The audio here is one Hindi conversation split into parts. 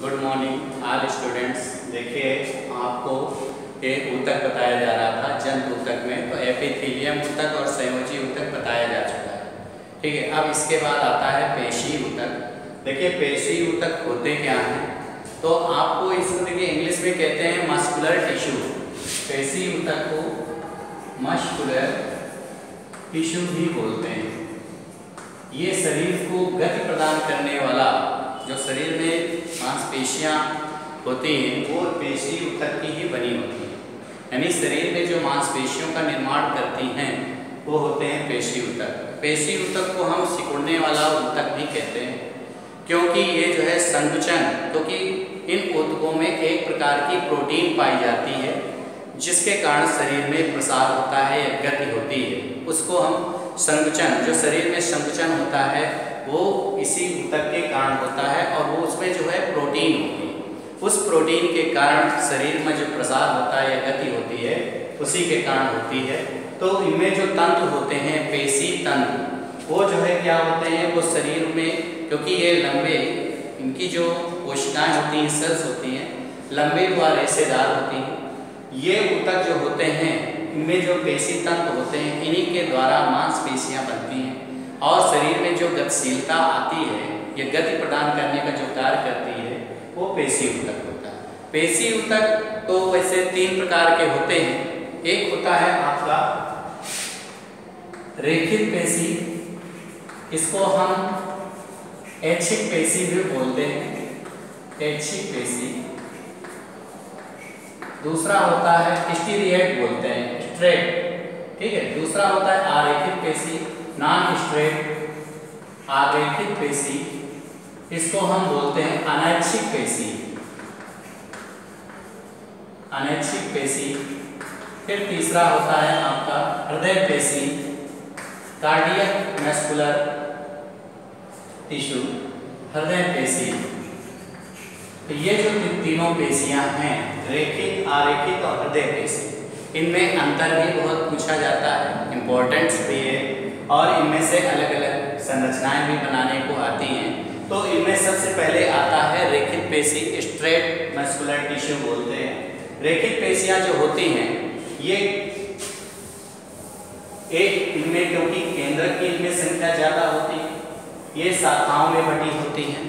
गुड मॉर्निंग ऑल स्टूडेंट्स देखिए, आपको एक ऊतक बताया जा रहा था, जंत ऊतक में। तो एपिथीलियम ऊतक और संयोजी ऊतक बताया जा चुका है। ठीक है, अब इसके बाद आता है पेशी ऊतक। देखिए, पेशी ऊतक होते क्या हैं? तो आपको इसको देखिए, इंग्लिश में कहते हैं मस्कुलर टिश्यू। पेशी ऊतक को मस्कुलर टिश्यू भी बोलते हैं। ये शरीर को गति प्रदान करने वाला जो शरीर में मांसपेशियाँ होती हैं, वो पेशी ऊतक की ही बनी होती हैं। यानी शरीर में जो मांसपेशियों का निर्माण करती हैं, वो होते हैं पेशी ऊतक पेशी ऊतक को हम सिकुड़ने वाला ऊतक भी कहते हैं, क्योंकि ये जो है संकुचन, क्योंकि तो इन ऊतकों में एक प्रकार की प्रोटीन पाई जाती है, जिसके कारण शरीर में प्रसार होता है गति होती है। उसको हम संकुचन, जो शरीर में संकुचन होता है वो इसी ऊतक के कारण होता है और वो उसमें जो है प्रोटीन होती है। उस प्रोटीन के कारण शरीर में जो प्रसार होता है या गति होती है, उसी के कारण होती है। तो इनमें जो तंत्र होते हैं, पेशी तंत्र वो जो है क्या होते हैं, वो शरीर में, क्योंकि ये लंबे, इनकी जो कोशिकाएँ होती हैं सेल्स होती हैं, लंबे व रेशेदार होती हैं, ये ऊतक जो होते हैं, इनमें जो पेशी तंत्र होते हैं, इन्हीं के द्वारा मांसपेशियाँ बनती हैं। और शरीर में जो गतिशीलता आती है, ये गति प्रदान करने का जो कार्य करती है, वो पेशी ऊतक होता है। पेशी ऊतक तो वैसे तीन प्रकार के होते हैं। एक होता है आपका रेखित पेशी, इसको हम ऐच्छिक पेशी भी बोलते हैं। ऐच्छिक पेशी। दूसरा होता है स्टीरियट बोलते हैं स्ट्रेट ठीक है? दूसरा होता है आरेखित पेशी। नॉन स्ट्रेट आरेखित पेशी, इसको हम बोलते हैं अनैच्छिक पेशी। अनैच्छिक पेशी, फिर तीसरा होता है आपका हृदय पेशी कार्डियक मैस्कुलर टिश्यू हृदय पेशी। तो ये जो तीनों पेशियाँ हैं रेखित आरेखित और हृदय पेशी, इनमें अंतर भी बहुत पूछा जाता है इम्पोर्टेंट्स भी है और इनमें से अलग अलग संरचनाएँ भी बनाने को आती हैं। तो इनमें सबसे पहले आता है रेखित पेशी, स्ट्रेट मस्कुलर टिश्यू बोलते हैं। रेखित पेशियाँ जो होती हैं, ये एक इनमें क्योंकि केंद्र की इनमें संख्या ज़्यादा होती है, ये शाखाओं में बटी होती हैं,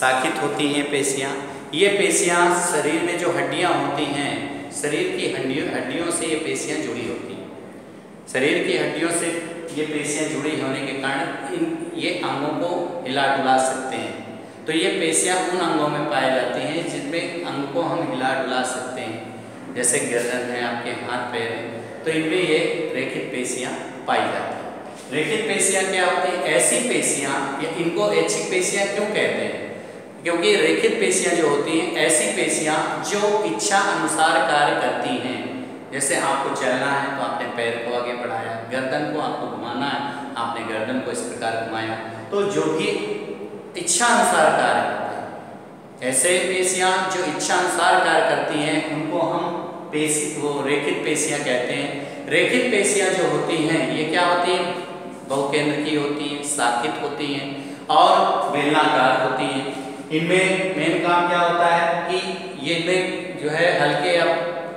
शाखित होती हैं पेशियाँ। ये पेशियाँ शरीर में जो हड्डियाँ होती हैं, शरीर की हड्डियों हड्डियों से ये पेशियाँ जुड़ी होती हैं। शरीर की हड्डियों से ये पेशियाँ जुड़ी होने के कारण इन, ये अंगों को हिला डुला सकते हैं। तो ये पेशियाँ उन अंगों में पाई जाती हैं जिनमें अंग को हम हिला डुला सकते हैं। जैसे गर्दन है, आपके हाथ, पैर हैं तो इनमें ये रेखित पेशियाँ पाई जाती हैं। रेखित पेशियाँ क्या होती हैं? ऐसी पेशियाँ, या इनको ऐच्छिक पेशियाँ क्यों कहते हैं? क्योंकि रेखित पेशियाँ जो होती हैं, ऐसी पेशियाँ जो इच्छा अनुसार कार्य करती जैसे आपको चलना है तो आपने पैर को आगे बढ़ाया, गर्दन को आपको घुमाना है, आपने गर्दन को इस प्रकार घुमाया। तो जो भी इच्छा अनुसार कार्य करते हैं ऐसे पेशियाँ जो इच्छा अनुसार कार्य करती हैं, उनको हम पेशी, वो रेखित पेशियाँ कहते हैं। रेखित पेशियाँ जो होती हैं, ये क्या होती हैं? बहुकेंद्र की होती हैं साकित होती हैं और बेलनाकार होती हैं। इनमें मेन काम क्या होता है कि ये जो है, हल्के या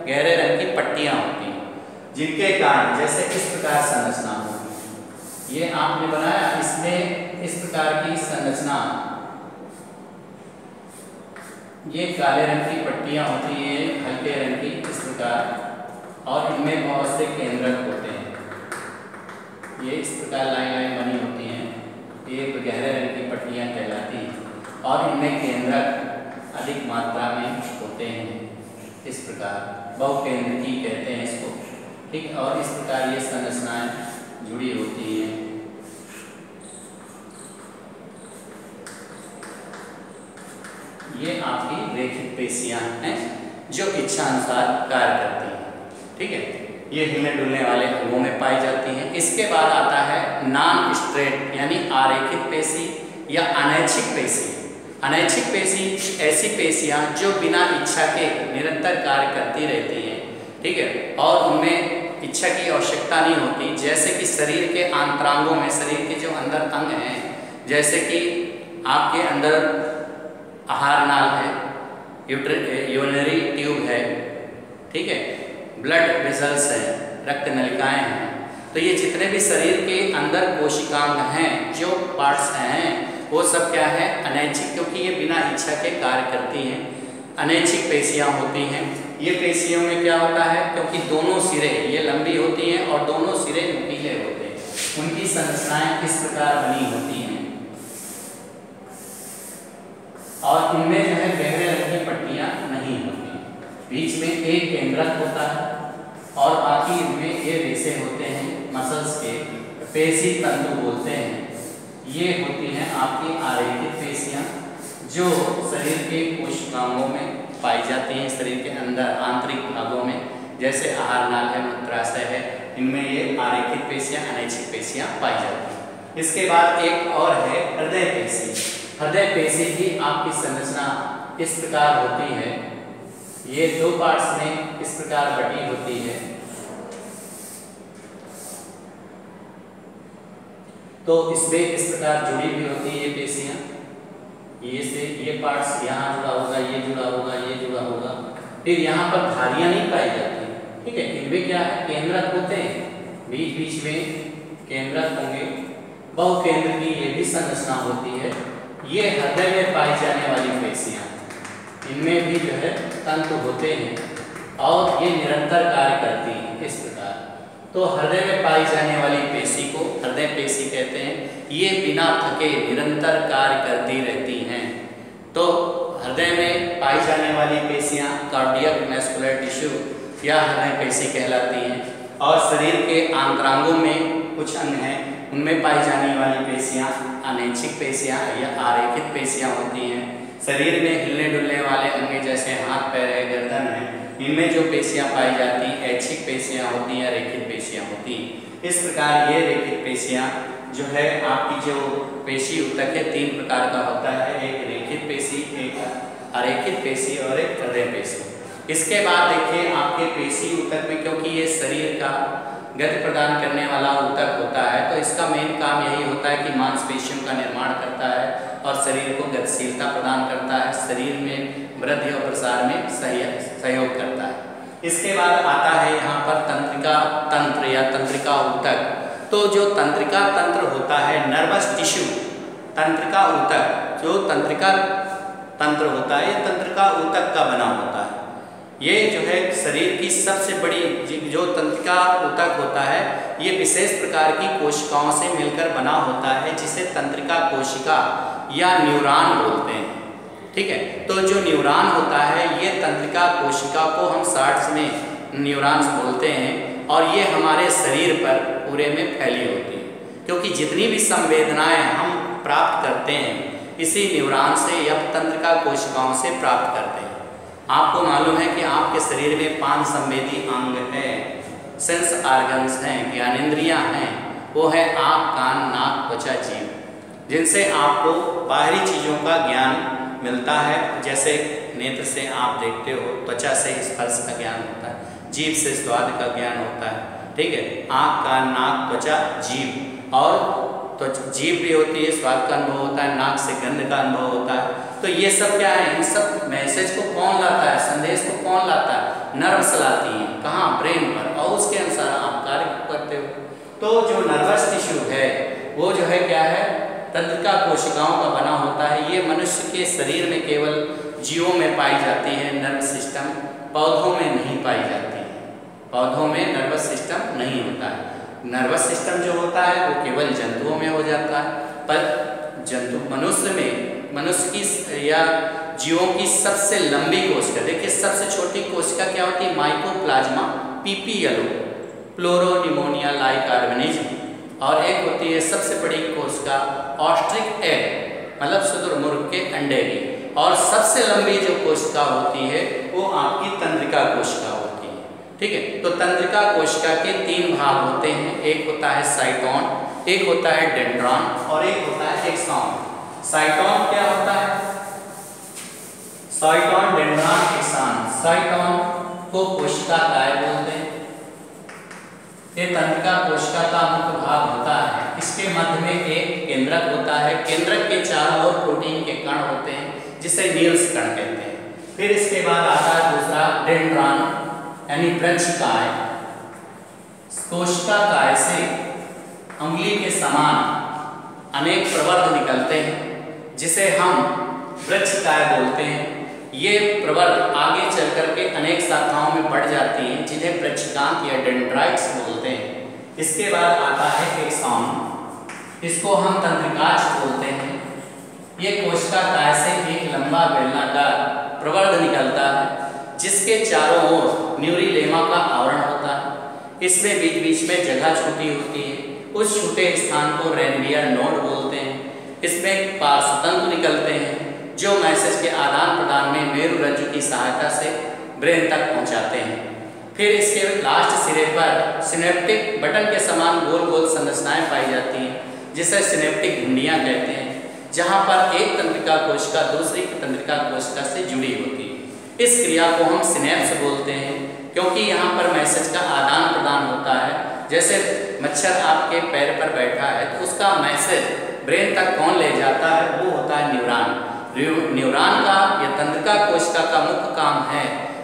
गहरे रंग की पट्टियाँ होती हैं, जिनके कारण जैसे इस प्रकार संरचना होती ये आपने बनाया, इसमें इस प्रकार की संरचना। ये काले रंग की पट्टियाँ होती हैं हल्के रंग की इस प्रकार, और इनमें बहुत से केंद्रक होते हैं। ये इस प्रकार लाइन लाइन बनी होती हैं, ये गहरे रंग की पट्टियाँ कहलाती हैं, और इनमें केंद्रक अधिक मात्रा में होते हैं, इस प्रकार। बहुकेंद्रकी कहते हैं इसको। ठीक, और इस प्रकार ये संरचनाएँ जुड़ी होती हैं। ये आपकी रेखित पेशियाँ हैं, जो इच्छा अनुसार कार्य करती हैं। ठीक है, ये हिलने डुलने वाले अंगों में पाई जाती हैं। इसके बाद आता है नॉन स्ट्रेट, यानी आरेखित पेशी या अनैच्छिक पेशी। अनैच्छिक पेशी, ऐसी पेशियाँ जो बिना इच्छा के निरंतर कार्य करती रहती हैं, ठीक है? और उनमें इच्छा की आवश्यकता नहीं होती, जैसे कि शरीर के आंतरांगों में, शरीर के जो अंदर अंग हैं, जैसे कि आपके अंदर आहार नाल है यूनरी ट्यूब है, ठीक है? ब्लड वेसल्स है, रक्त नलिकाएँ हैं तो ये जितने भी शरीर के अंदर कोशिकांग हैं, जो पार्ट्स हैं, वो सब क्या है? अनैच्छिक, क्योंकि ये बिना इच्छा के कार्य करती हैं। अनैच्छिक पेशियाँ होती हैं। ये पेशियों में क्या होता है? क्योंकि दोनों सिरे, ये लंबी होती हैं और दोनों सिरे नुकीले होते हैं। उनकी संरचनाएँ किस प्रकार बनी होती हैं? और इनमें जो है गहरे रंग की पट्टियाँ नहीं होती। बीच में एक केंद्रक होता है। और बाकी इनमें ये रेसे होते हैं मसल्स के, पेशी तंतु बोलते हैं। ये होती हैं आपकी आरेखित पेशियाँ, जो शरीर के कोशिकाओं में पाई जाती हैं, शरीर के अंदर आंतरिक भागों में। जैसे आहार नाल है, मूत्राशय है, इनमें ये आरेखित पेशियाँ, अनैच्छिक पेशियाँ पाई जाती हैं। इसके बाद एक और है हृदय पेशी। हृदय पेशी की आपकी संरचना इस प्रकार होती है ये दो पार्ट्स में इस प्रकार बटी होती है। तो इसमें इस प्रकार जुड़ी हुई होती है ये पेशियाँ। ये से ये पार्ट्स यहाँ जुड़ा होगा, ये जुड़ा होगा, ये जुड़ा होगा। फिर यहाँ पर धारियाँ नहीं पाई जाती। ठीक है, इनमें क्या है? केंद्रक होते हैं। बीच बीच में केंद्रक होंगे। बहु केंद्र की ये भी संरचना होती है। ये हृदय में पाई जाने वाली पेशियाँ। इनमें भी जो है तंतु होते हैं और ये निरंतर कार्य करती हैं इस प्रकार। तो हृदय में पाई जाने वाली पेशी को हृदय पेशी कहते हैं, ये बिना थके निरंतर कार्य करती रहती हैं। तो हृदय में पाई जाने वाली पेशियाँ कार्डियक मैस्कुलर टिश्यू या हृदय पेशी कहलाती हैं और शरीर के आंतरांगों में कुछ अंग हैं, उनमें पाई जाने वाली पेशियाँ अनैच्छिक पेशियाँ या आरेखित पेशियाँ होती हैं। शरीर में हिलने डुलने वाले अंग जैसे हाथ, पैर है गर्दन है। इनमें जो पेशियाँ पाई जाती हैं ऐच्छिक पेशियाँ होती हैं या रेखित पेशियाँ होती। हैं इस प्रकार ये रेखित पेशियाँ जो है, आपकी जो पेशी उतक है, तीन प्रकार का होता है। एक रेखित पेशी, एक अरेखित पेशी और एक हृदय पेशी। इसके बाद देखिए, आपके पेशी उतक में, क्योंकि ये शरीर का गति प्रदान करने वाला ऊतक होता है। तो इसका मेन काम यही होता है कि मांसपेशियों का निर्माण करता है और शरीर को गतिशीलता प्रदान करता है। शरीर में वृद्धि और प्रसार में सहयोग करता है। इसके बाद आता है यहाँ पर तंत्रिका, तंत्र या तंत्रिका ऊतक। तो जो तंत्रिका तंत्र होता है नर्वस टिश्यू तंत्रिका ऊतक, जो तंत्रिका तंत्र होता है, ये तंत्रिका ऊतक का बना होता है। ये जो है शरीर की सबसे बड़ी जो तंत्रिका ऊतक होता है, ये विशेष प्रकार की कोशिकाओं से मिलकर बना होता है, जिसे तंत्रिका कोशिका या न्यूरॉन बोलते हैं। ठीक है? तो जो न्यूरॉन होता है, ये तंत्रिका कोशिका को हम शार्ट्स में न्यूरॉन्स बोलते हैं, और ये हमारे शरीर पर पूरे में फैली होती है। क्योंकि जितनी भी संवेदनाएँ हम प्राप्त करते हैं, इसी न्यूरॉन से या तंत्रिका कोशिकाओं से प्राप्त करते हैं। आपको मालूम है कि आपके शरीर में पाँच संवेदी अंग है सेंस आर्गन्स हैं, ज्ञानेन्द्रियाँ हैं, वो है आँख कान, नाक, त्वचा, जीव, जिनसे आपको बाहरी चीज़ों का ज्ञान मिलता है, जैसे नेत्र से आप देखते हो, त्वचा से स्पर्श का ज्ञान होता है जीव से स्वाद का ज्ञान होता है, ठीक है? आँख, कान, नाक, त्वचा, जीव, और तो जीव भी होती है, स्वाद का अनुभव होता है, नाक से गंध का अनुभव होता है तो ये सब क्या है? इन सब मैसेज को कौन लाता है? संदेश को कौन लाता है? नर्व्स लाती हैं। कहाँ? ब्रेन पर। और उसके अनुसार आप कार्य करते हो। तो जो नर्वस टिश्यू है, वो जो है क्या है? तंत्रिका कोशिकाओं का बना होता है। ये मनुष्य के शरीर में केवल जीवों में पाई जाती है। नर्व सिस्टम पौधों में नहीं पाई जाती। है पौधों में नर्वस सिस्टम नहीं होता है। नर्वस सिस्टम जो होता है, वो केवल जंतुओं में हो जाता है। पर जंतु, मनुष्य में, मनुष्य की या जीवों की सबसे लंबी कोशिका, देखिए सबसे छोटी कोशिका क्या होती है? Mycoplasma, PPLO pleuropneumonia like organism. और एक होती है सबसे बड़ी कोशिका, ऑस्ट्रिक एग मतलब शुद्रमुर्ग के अंडे की। और सबसे लंबी जो कोशिका होती है, वो आपकी तंत्रिका कोशिका ठीक है? तो तंत्रिका कोशिका के तीन भाग होते हैं। एक होता है साइटोन, एक होता है डेंड्रॉन और एक होता है एक्सॉन। साइटोन क्या होता है? साइटोन, डेंड्रॉन किसान साइटोन को कोशिका काय बोलते हैं। ये तंत्रिका कोशिका का मुख्य भाग होता है। इसके मध्य में एक केंद्रक होता है। केंद्रक के चारों ओर प्रोटीन के कण होते हैं, जिसे नील्स कण कहते हैं। फिर इसके बाद आता है दूसरा, डेंड्रॉन। यानी वृक्ष काय, कोशिका काय से अंगुली के समान अनेक प्रवर्ध निकलते हैं, जिसे हम वृक्ष काय बोलते हैं। ये प्रवर्ध आगे चल करके अनेक शाखाओं में बढ़ जाती हैं, जिन्हें वृक्षकांत या डेंड्राइट्स बोलते हैं। इसके बाद आता है एक्सॉन इसको हम तंत्रिकाश बोलते हैं। ये कोशिका काय से एक लंबा बेलनाकार प्रवर्ध निकलता है। जिसके चारों ओर न्यूरीलेमा का आवरण होता है। इसमें बीच बीच में जगह छूटी होती है। उस छूटे स्थान को रेनवियर नोड बोलते हैं। इसमें पार्श्वतंतु निकलते हैं, जो मैसेज के आदान प्रदान में मेरु रज्जु की सहायता से ब्रेन तक पहुंचाते हैं। फिर इसके लास्ट सिरे पर सिनेप्टिक बटन के समान गोल गोल संरचनाएँ पाई जाती हैं, जिसे सिनेप्टिक घुंडियाँ कहते हैं, जहाँ पर एक तंत्रिका कोशिका दूसरी तंत्रिका कोशिका से जुड़ी होती है। इस क्रिया को हम सिनेप्स बोलते हैं, क्योंकि यहाँ पर मैसेज का आदान प्रदान होता है। जैसे मच्छर आपके पैर पर बैठा है तो उसका मैसेज ब्रेन तक कौन ले जाता है? वो होता है न्यूरॉन न्यूरॉन का, या तंत्रिका कोशिका का मुख्य काम है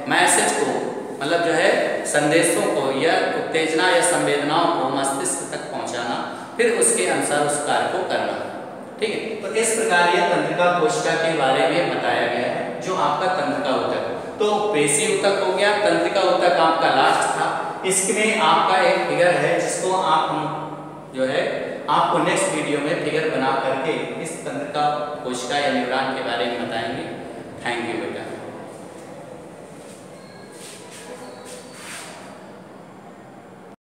मैसेज को मतलब जो है संदेशों को, या उत्तेजना या संवेदनाओं को मस्तिष्क तक पहुंचाना, फिर उसके अनुसार उस कार्य को करना। ठीक है? तो इस प्रकार यह तंत्रिका कोशिका के बारे में बताया गया है, जो आपका तंत्रिका ऊतक तो पेशी उत्तक हो गया, तंत्रिका उत्तक आपका लास्ट था। इसमें आपका एक फिगर है जिसको आप जो है, आपको नेक्स्ट वीडियो में फिगर बना करके इस तंत्रिका कोशिका या निवरान के बारे में बताएँगे। थैंक यू बेटा।